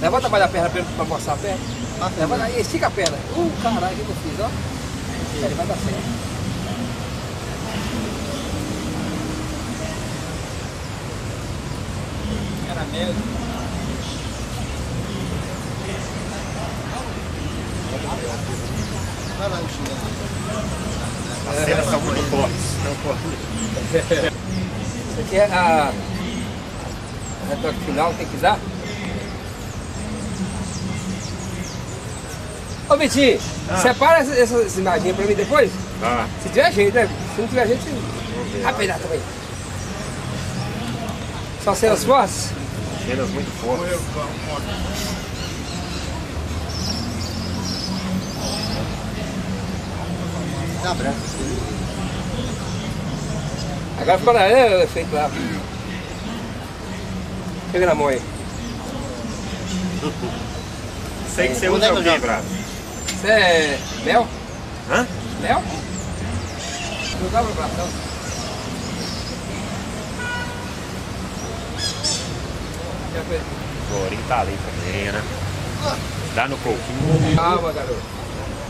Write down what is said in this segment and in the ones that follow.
Levanta mais a perna pra, mostrar a perna. Levanta aí, estica a perna. Uh, caralho, o que eu fiz, ó. Ele vai dar certo. Caramelo. Vai lá, Michel. As cenas são muito fortes. Isso aqui é a, a retoque final, tem que dar. Ô Vitinho, separa essa, essa, essa imagem pra mim depois. Ah, Se tiver jeito, né? Se não tiver jeito, rapidão também. Só cenas fortes? cenas muito fortes. Tá branco. Agora ficou na é, efeito lá. Pega na mão aí. Sei que você Onde usa é que o quê? Bravo? Isso é mel? Hã? Mel? Não dá pra. Quer ver? O Gorinho tá ali também, né? Dá no coquinho. Calma, garoto.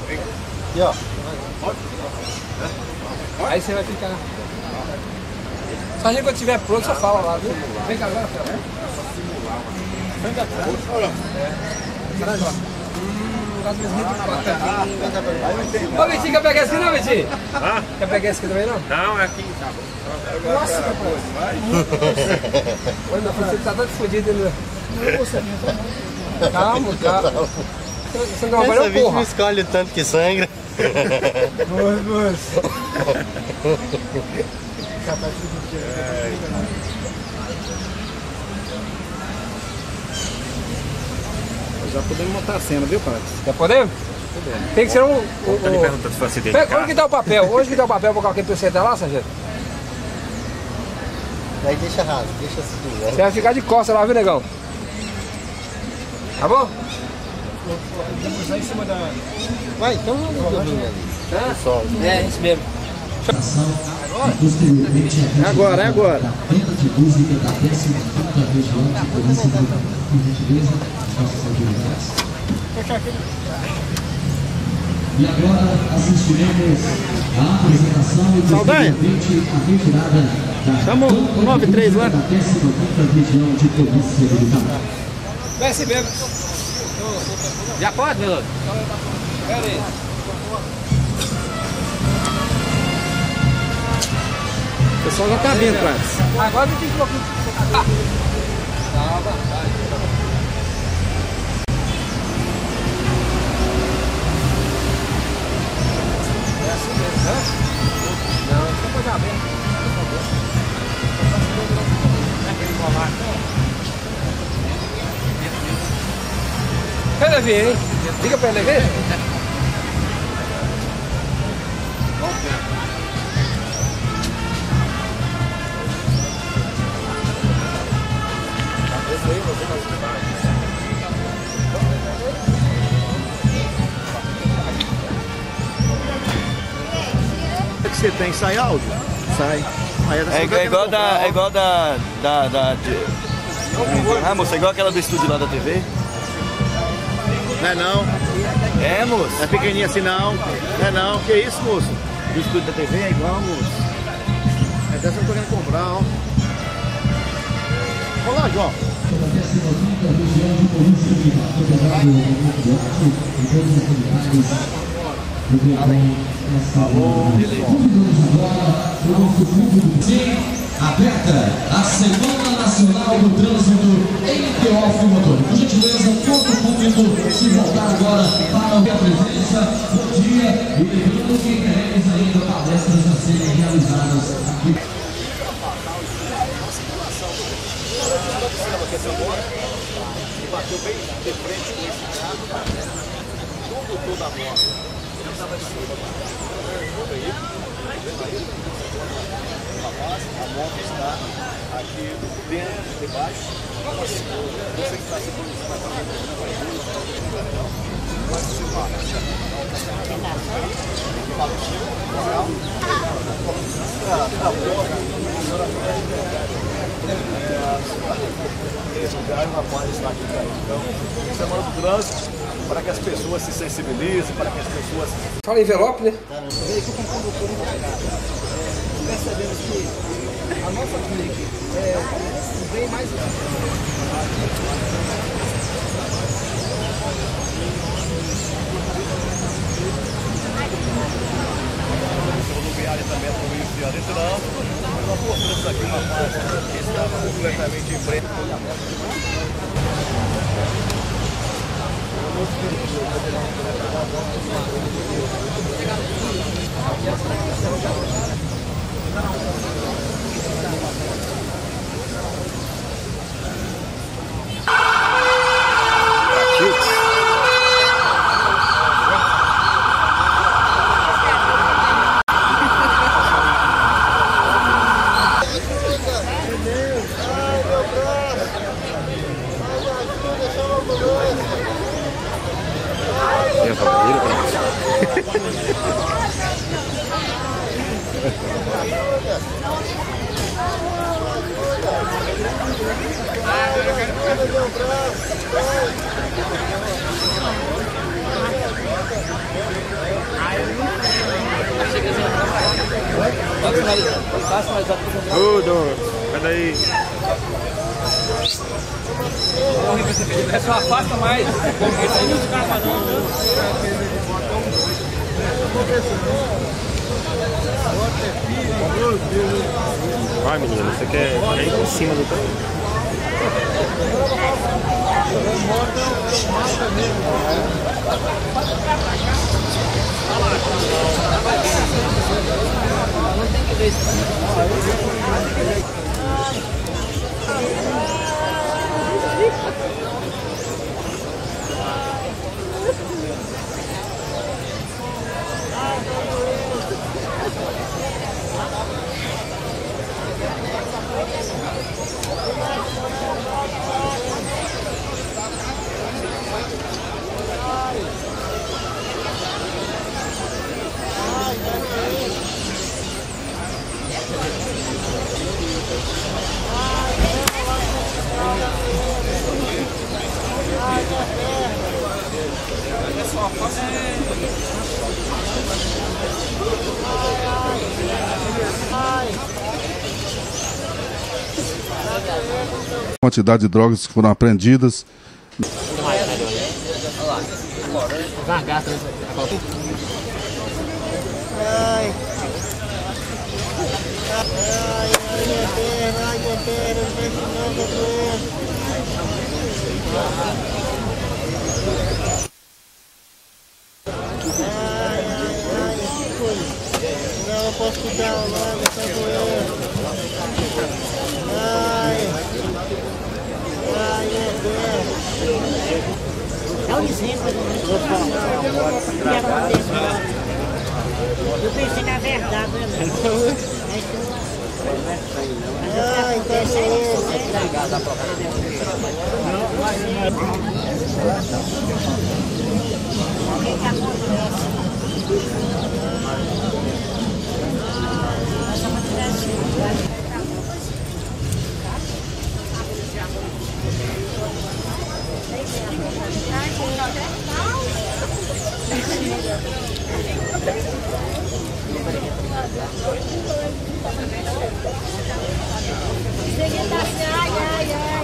Aqui, ó. Aí você vai ficar. Só a gente quando estiver pronto, só fala lá, viu? Vem cá agora, Fel. Hum, de. Ô, Vitinho, quer pegar esse aqui não, Vitinho? Hã? Quer pegar esse aqui também não? Não, é aqui. Tá bom. Nossa, rapaz. Olha, você tá todo fodido, né? Calma, calma. Você não vai Essa não, porra. escolhe o tanto que sangra. Já podemos montar a cena, viu, Pax? Já podemos? Tem que ser um... um, um... perguntando se você Pega, Onde que dedicar. tá o papel? Onde que tá o papel pra colocar pra você entrar lá, sargento? Daí deixa raso, deixa assim. Você vai ficar de costas lá, viu, negão? Tá bom? Vai, então vamos. Tá? O. É, isso mesmo. É agora, é agora. Venda de música da 15 região de polícia por gentileza, as nossas. E agora assistiremos a apresentação e Saldanha. posteriormente a retirada da o 93 lá. da 15 região de polícia militar. Vai mesmo. Já pode, meu? Pera aí. O pessoal já tá vindo, Pax. Agora tem que colocar. Ah. Tá à Não, só coisa aberta. Quer ver, hein? Liga pra ele ver. Você tem? Sai áudio? Sai. Aí É igual, é igual da. É igual da. da, da de... Ah, moça, é igual aquela do estúdio lá da TV. Não é não, É, moço. é pequenininha assim não. Não é não, que isso, moço? Do estúdio da TV é igual, moço. É dessa que eu tô querendo comprar, ó. Vamos Tá Alô, Sim, aberta a Semana Nacional do Trânsito em Teófilo Motor. Por gentileza, todo o público se voltar agora para a minha presença. Bom dia e lembrando que teremos ainda palestras a serem realizadas aqui. Bateu bem de frente com esse carro, tudo toda a moto. A moto está aqui dentro, debaixo. Você que está se conduzindo para a vai ver, vai se filmar. Para o local, para a porta, para nesse lugar o rapaz está aqui Então, semana do trânsito, para que as pessoas se sensibilizem, para que as pessoas. Fala envelope, né? Aqui com o condutor Percebemos que a nossa clique é, vem mais. rodoviária também é polícia de trânsito. Nós mostramos aqui uma parte que estava completamente em frente. É só afasta mais. Vai, menino, você quer ir em cima do carro? Quantidade de drogas que foram apreendidas. Ai. Ai, ai, ai, tá. Ai, ai, ai, que coisa. Não, eu posso cuidar logo, tá doendo. Ai. Ai, minha perna. Dá um exemplo do que aconteceu. Eu pensei na verdade, né? Mas Ai, tá doendo. Ai, ai,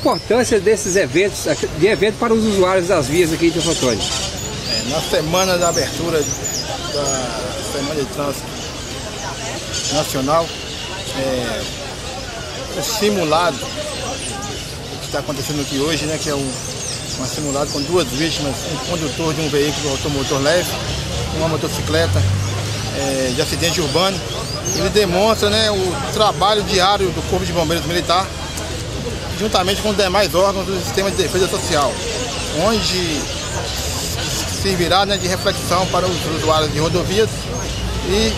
importância desses eventos, de evento para os usuários das vias aqui de Teofotone. Na semana da abertura da Semana de Trânsito Nacional, é, o simulado que está acontecendo aqui hoje, né, que é um, um simulado com duas vítimas, um condutor de um veículo automotor leve, uma motocicleta é, de acidente urbano. Ele demonstra né, o trabalho diário do Corpo de Bombeiros Militar, juntamente com os demais órgãos do Sistema de Defesa Social. onde servirá né, de reflexão para os usuários de rodovias e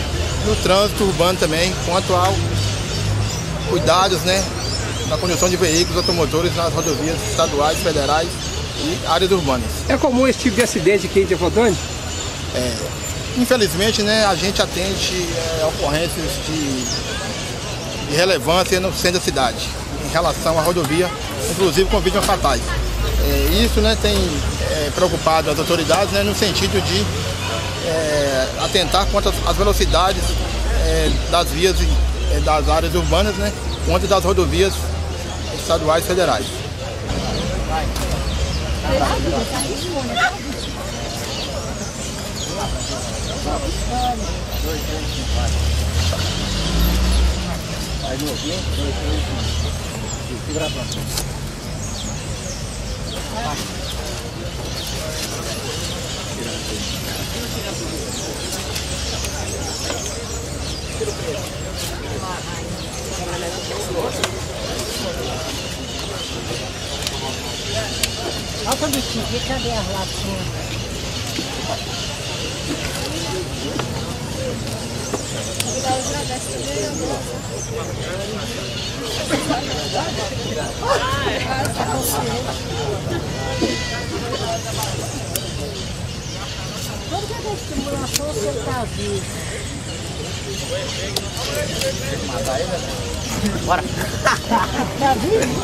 no trânsito urbano também, quanto ao cuidados né, na condução de veículos automotores nas rodovias estaduais, federais e áreas urbanas. É comum esse tipo de acidente aqui em Teoflotone? É, infelizmente, né, a gente atende é, ocorrências de, de relevância no centro da cidade, relação à rodovia, inclusive com vítimas fatais. É, isso né, tem é, preocupado as autoridades né, no sentido de é, atentar contra as velocidades é, das vias é, das áreas urbanas, né, quanto das rodovias estaduais e federais. Olha o aqui, cadê as latinhas? Que é você tá vivo. Bora. Tá vivo?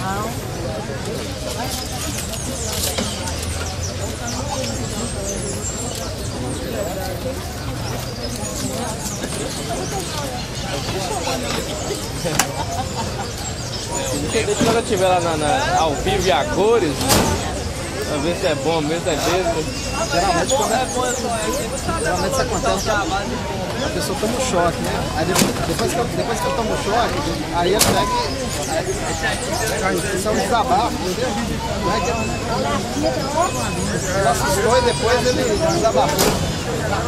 Não. Deixa quando eu estiver lá na, na- ao vivo e a cores, pra ver se é bom mesmo, é mesmo. Geralmente, quando é, geralmente isso acontece a pessoa toma um choque, né? Aí depois, depois, que, eu, depois que eu tomo choque, aí eu pego isso é um desabafo, ele assustou e depois ele desabafou. Tá